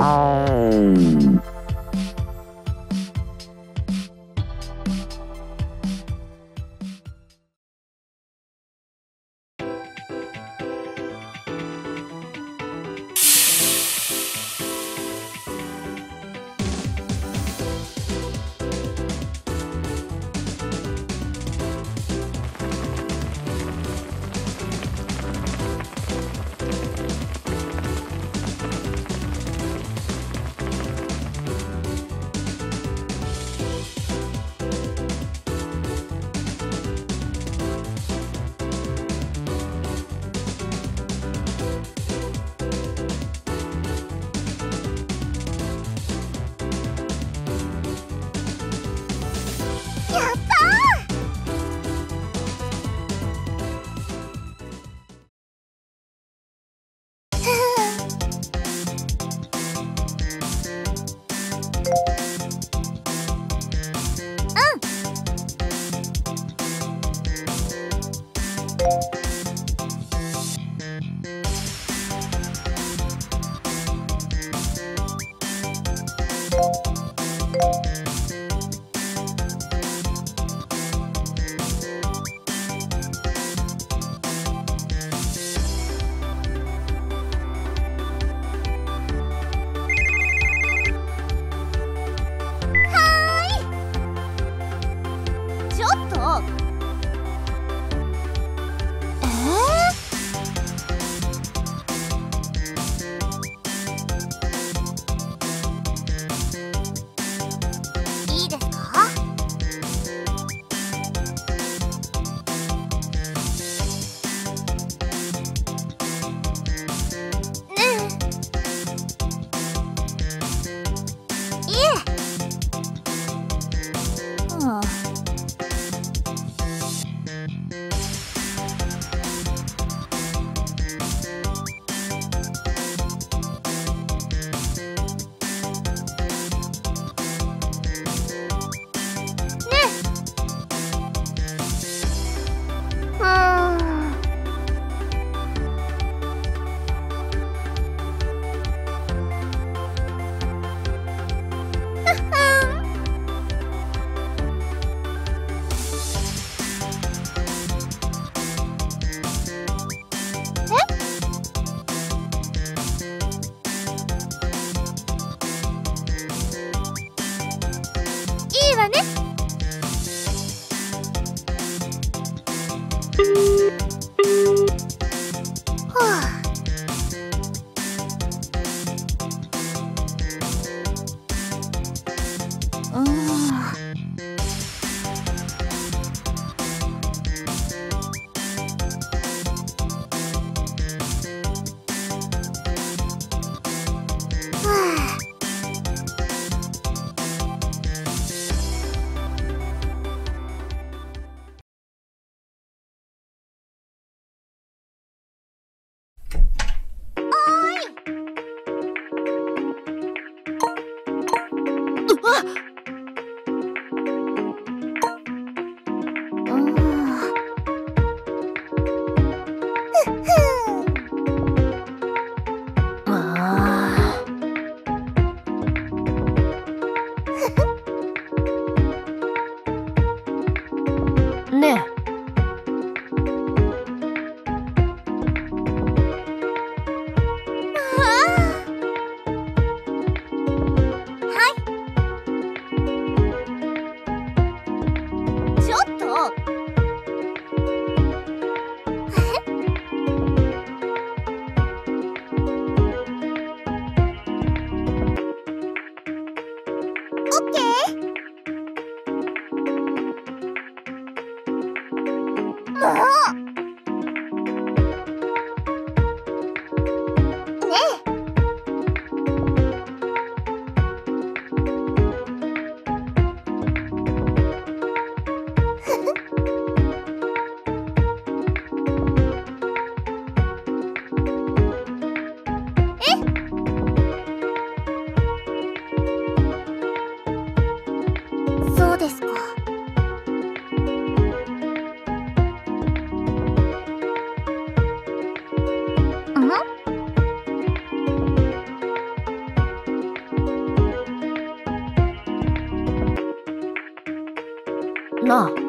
아... 음. あ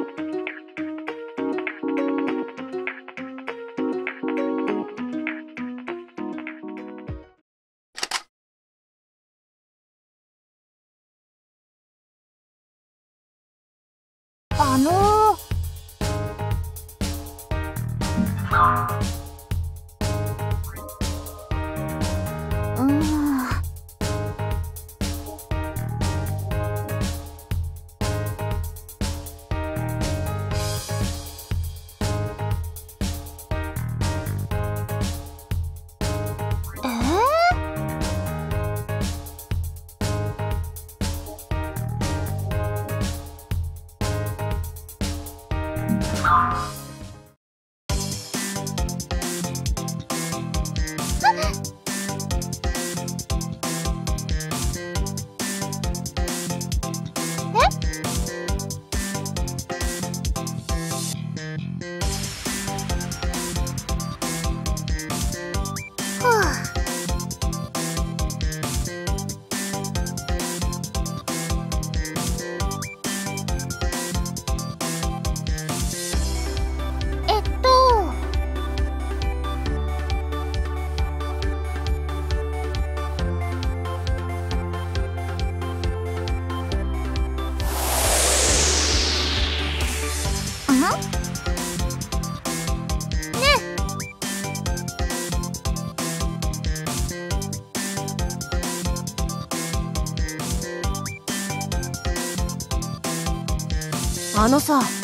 のさ。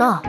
な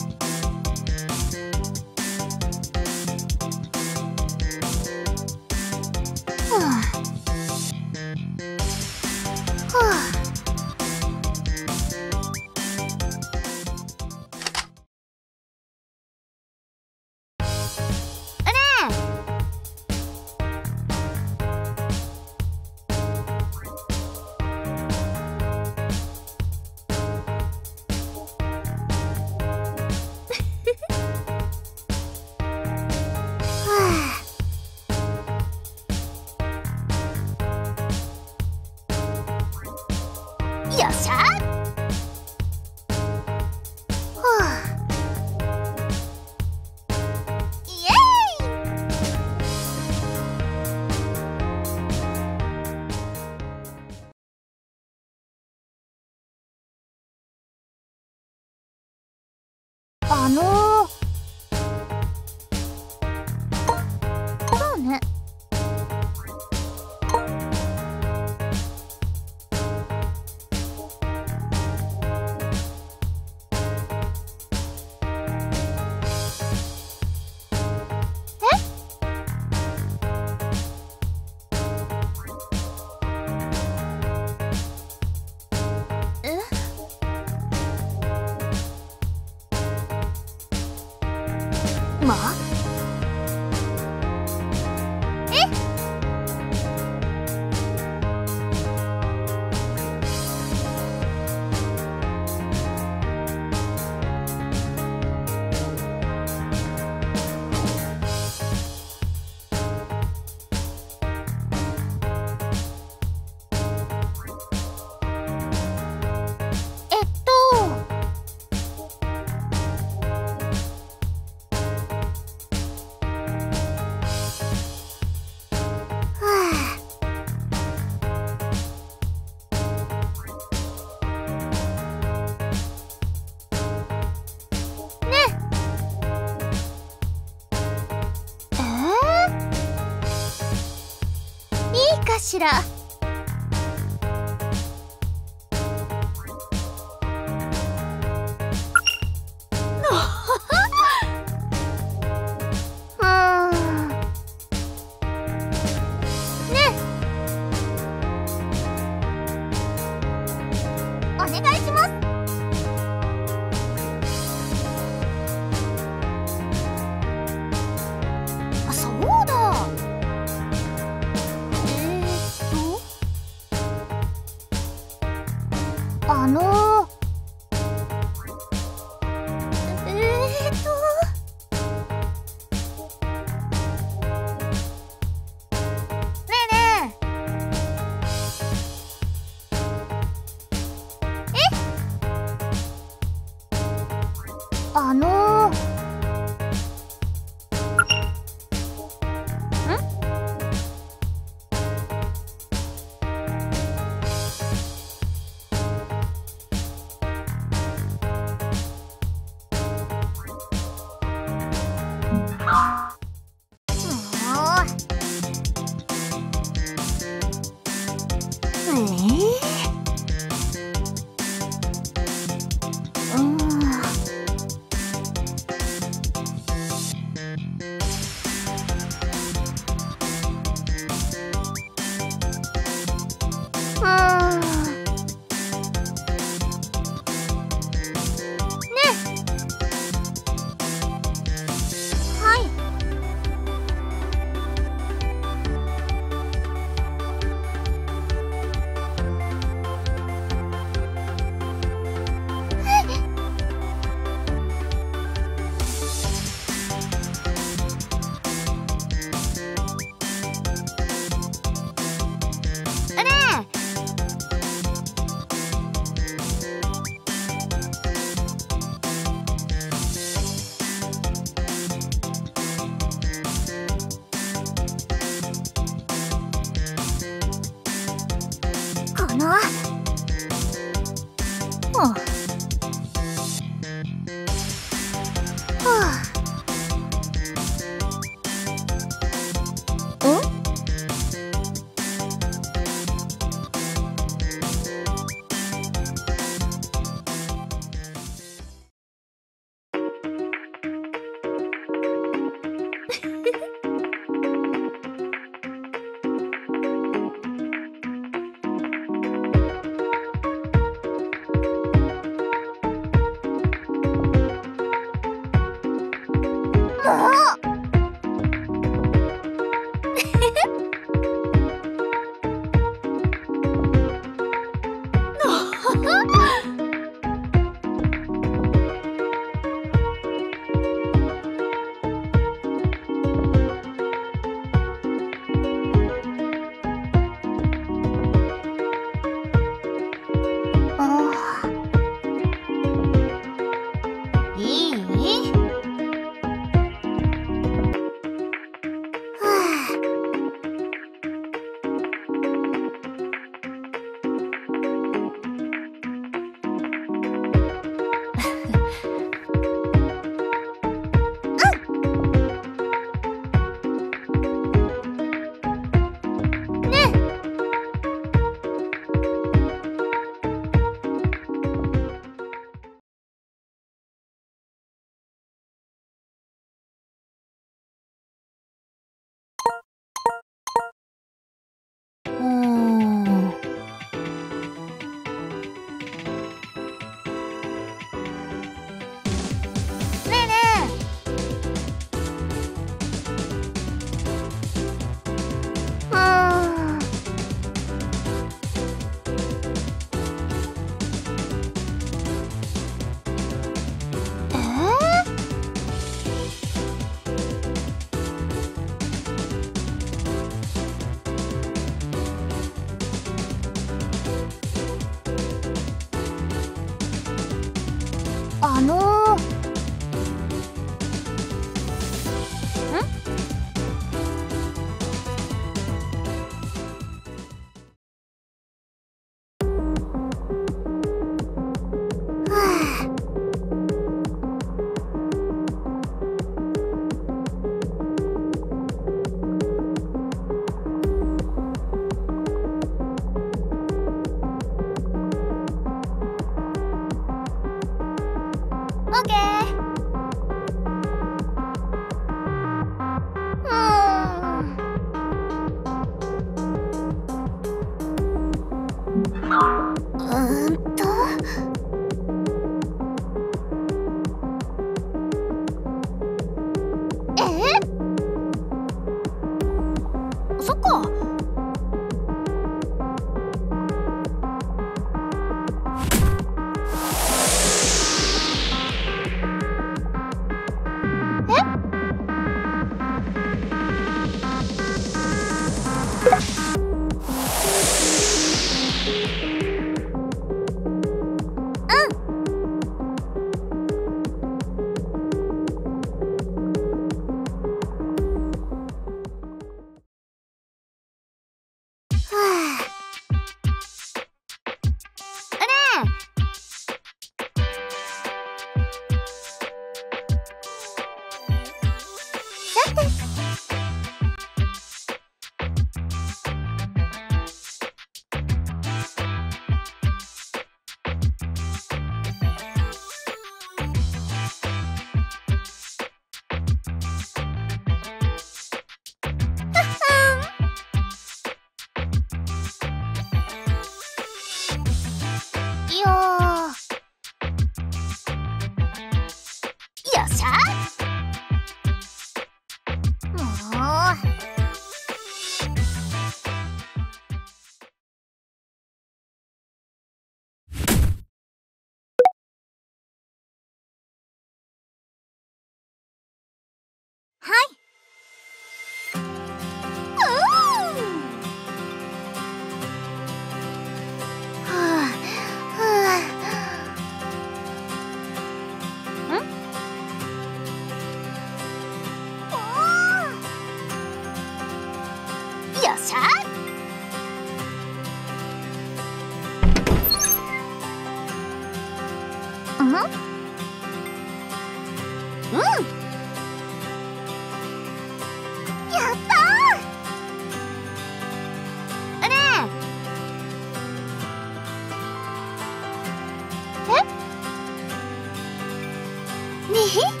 ええ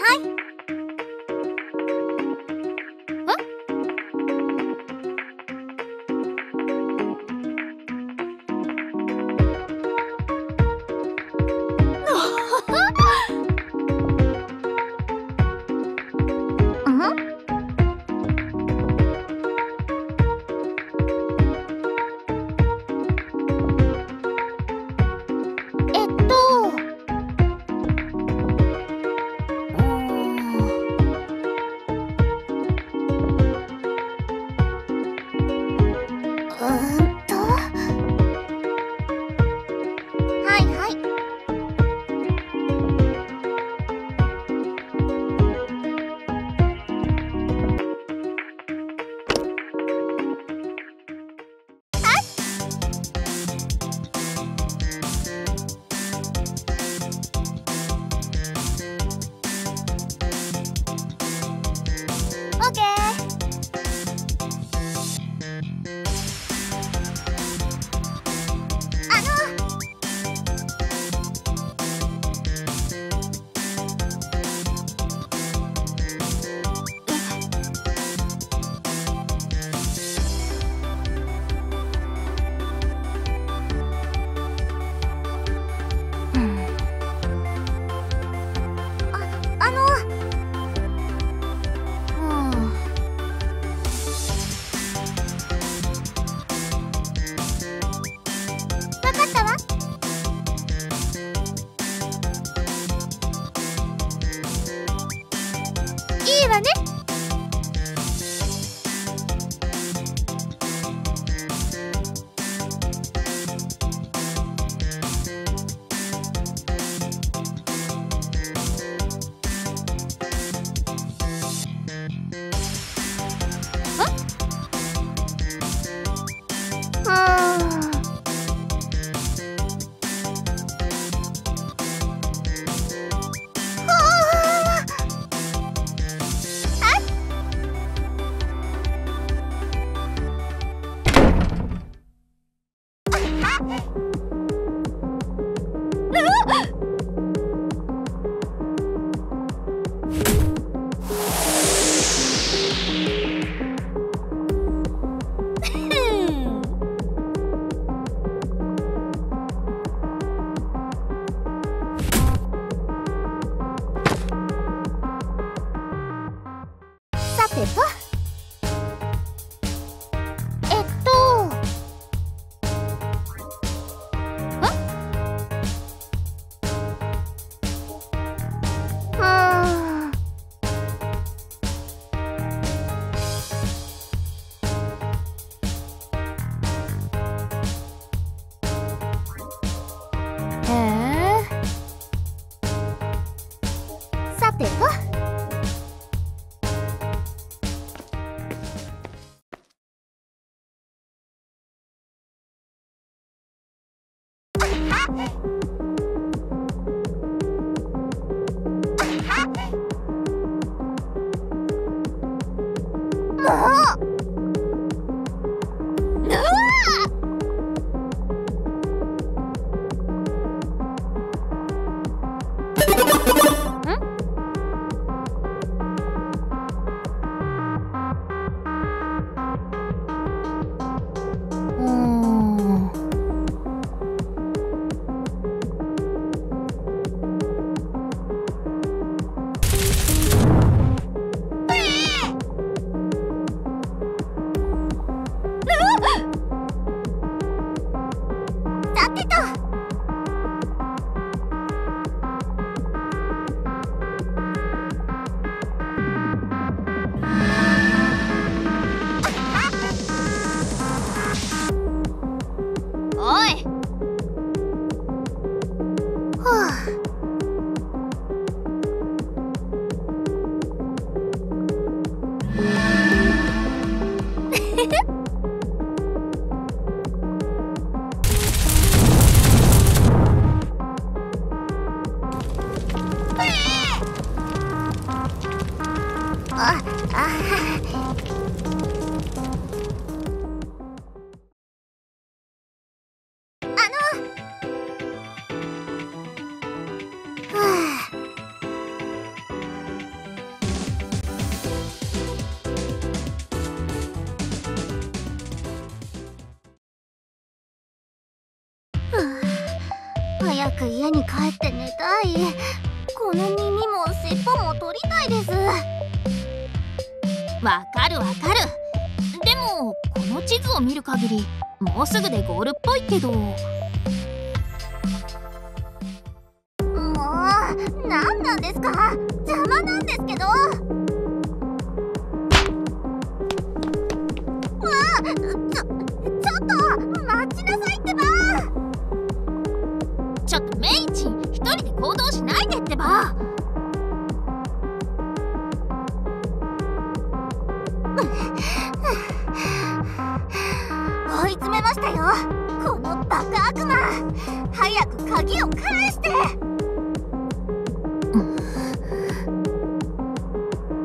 はい。啊早く家に帰って寝たい。この耳も尻尾も取りたいです。わかるわかる。でもこの地図を見る限りもうすぐでゴールっぽいけど。もう何なんですか？邪魔なんですけど。わあちょちょっと待ちなさいってばちょっとメイチン一人で行動しないでってば。追い詰めましたよ。このバカ悪魔。早く鍵を返して、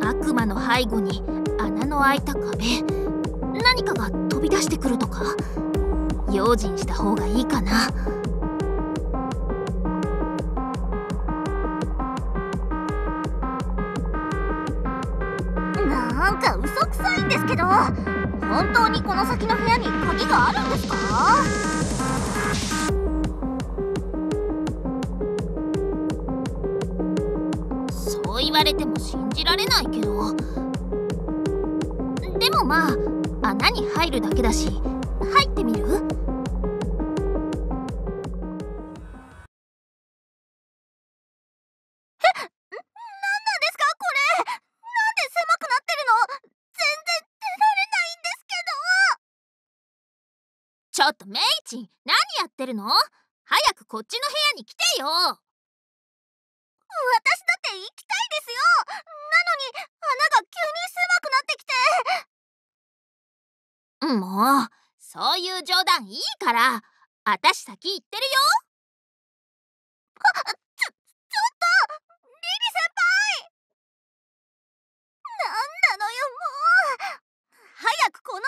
悪魔の背後に穴の開いた壁。何かが飛び出してくるとか。用心した方がいいかな。本当にこの先の部屋に鍵があるんですか？そう言われても信じられないけど。でもまあ穴に入るだけだしちょっとメイチン何やってるの？早くこっちの部屋に来てよ。私だって行きたいですよ。なのに穴が急に狭くなってきて。もうそういう冗談いいから。あたし先行ってるよ。あちょちょっとリリ先輩。なんなのよもう。早くこの穴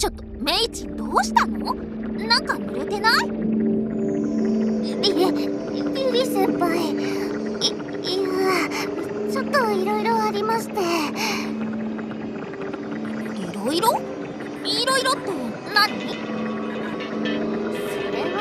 ちょっとメイチンどうしたの？なんか濡れてない？いえゆり先輩。いいやちょっといろいろありまして。いろいろいろいろって何？それは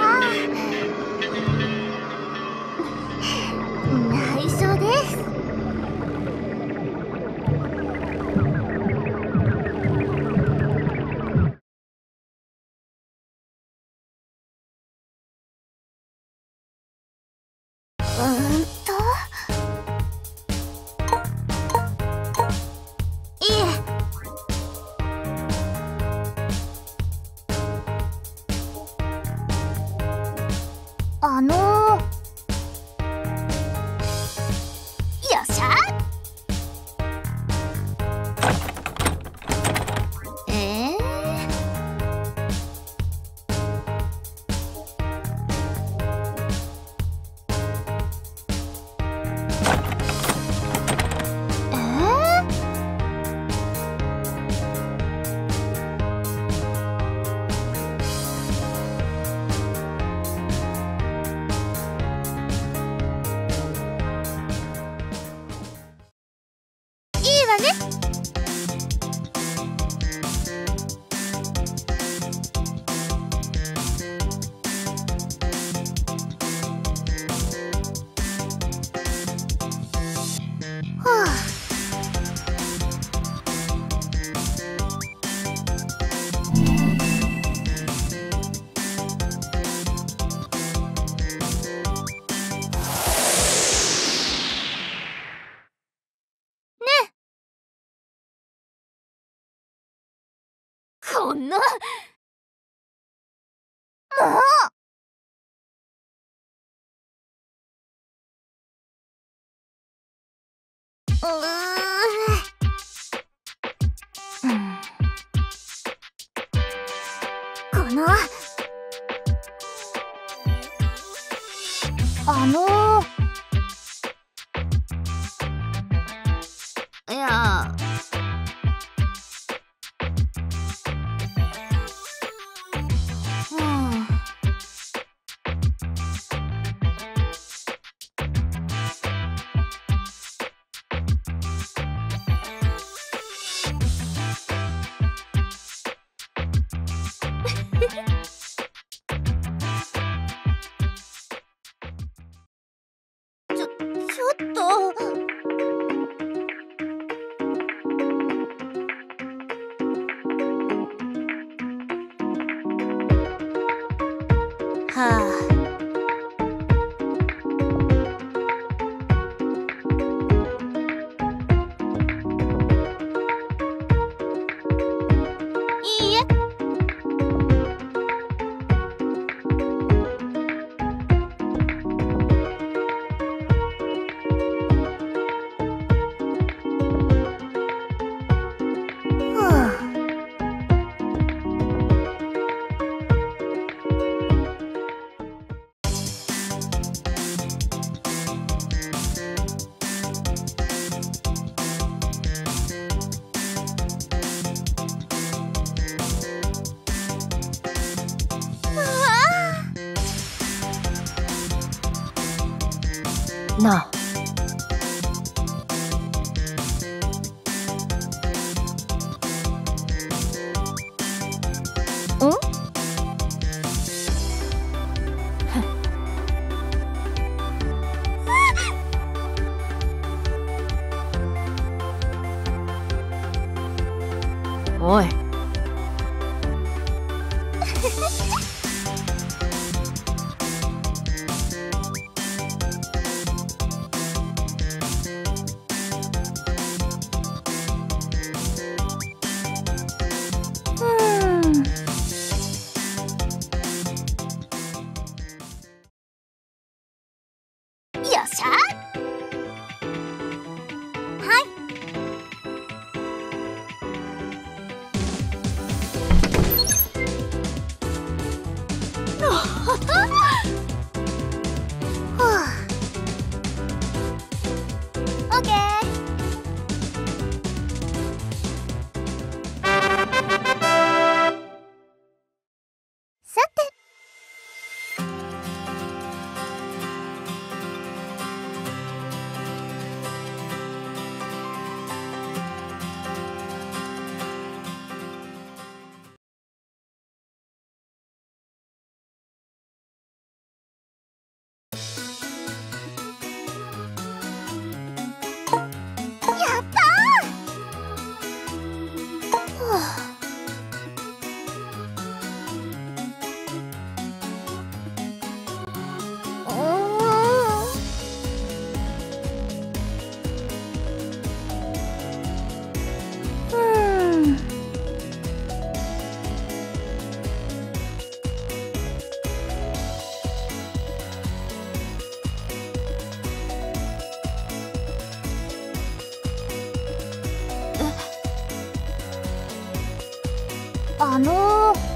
あのー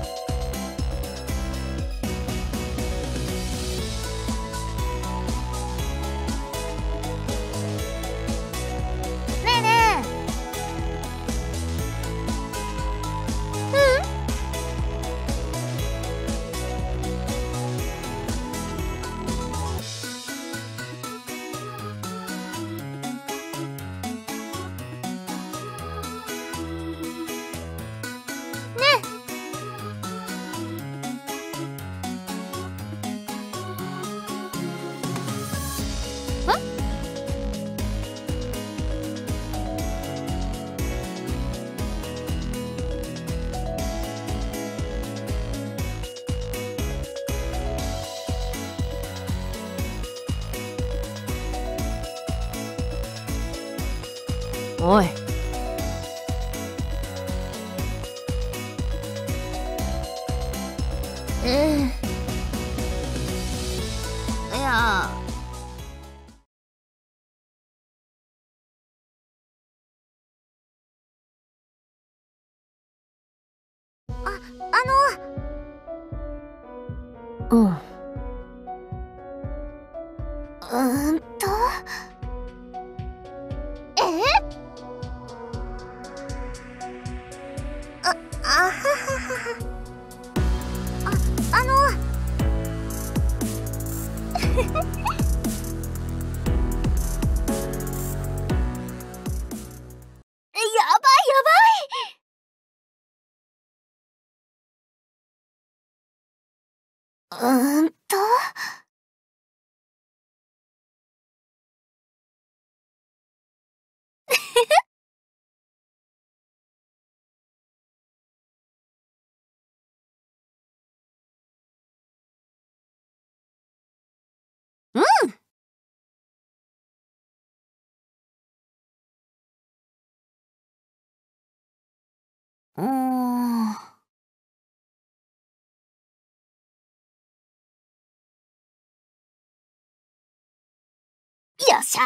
ああうん。うーんと。え？ああははは。ああの。うーんと。うーん。よっしゃ。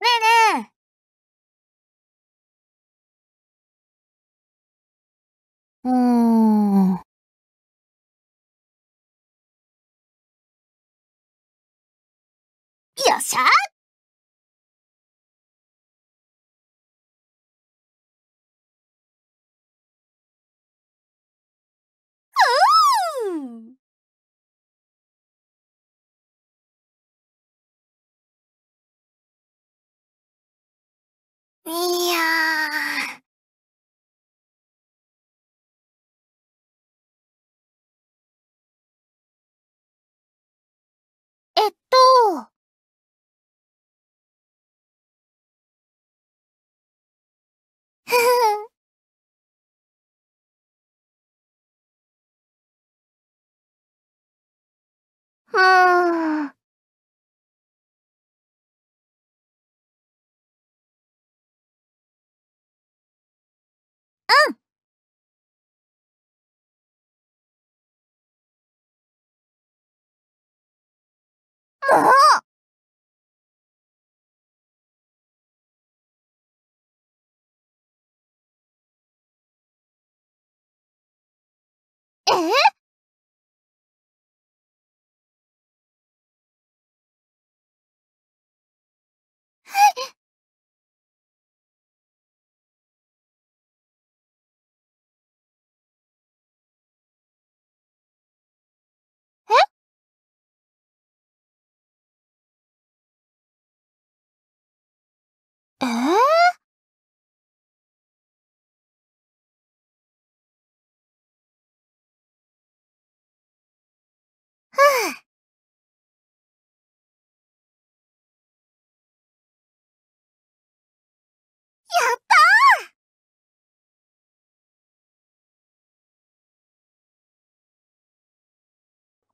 ねえねうーん。えよっしゃふーん。ええ？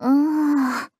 ーうーん